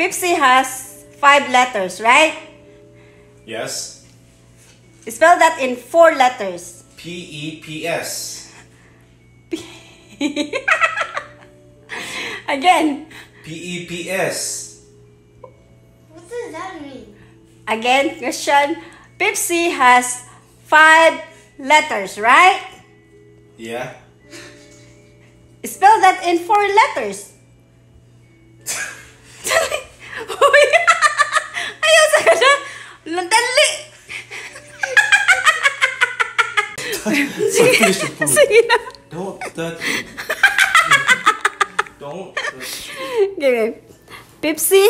Pepsi has five letters, right? Yes. Spell that in four letters. P E P S. Again. P E P S. What does that mean? Again, question. Pepsi has five letters, right? Yeah. Spell that in four letters. Your food. sige na. Don't touch. Don't. touch. Okay. Pepsi.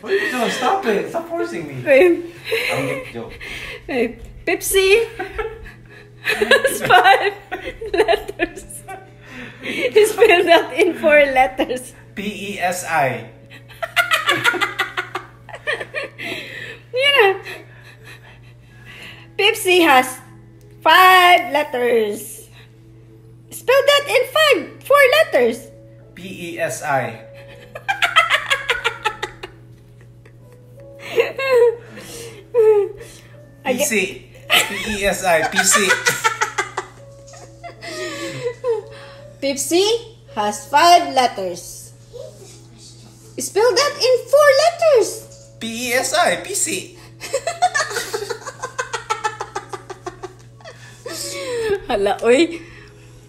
What are you doing? Stop it. Stop forcing me. Okay. I don't get the joke. Pepsi five letters. Spell that in four letters. P E S I. Yan na. Pepsi has five letters. Spell that in five, four letters. P E S I. I P C. E S I. P C. Pepsi has five letters. Spell that in four letters. P E S I. P C. Hala, oy.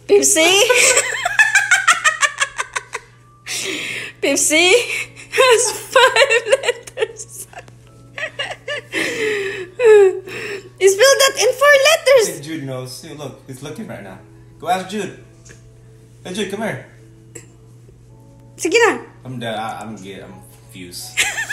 Pepsi. Pepsi has five letters. Spell that in four letters. Jude knows. See, look, he's looking right now. Go ask Jude. Hey, Jude, come here. Sige na. I'm dead. I, I'm get. I'm. Confused.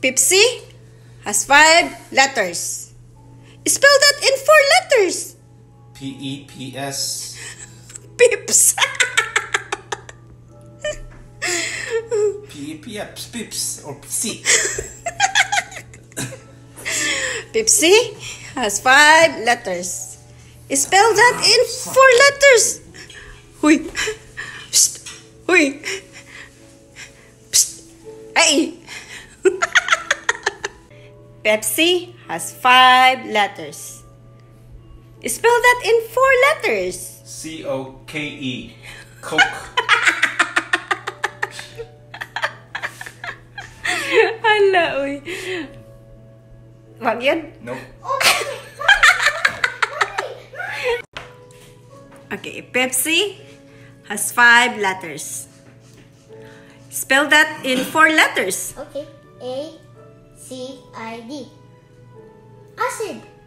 Pepsi has five letters. Spell that in four letters. P E P S. Pips. P E P S. Pips or C. Pepsi has five letters. Spell that in four letters. Psst. Huy. Pepsi has five letters. Spell that in four letters. C O K E. Coke. Hala, uy. Wag yan. Nope. Okay, Pepsi has five letters. Spell that in four letters. Okay. A C I D. Acid.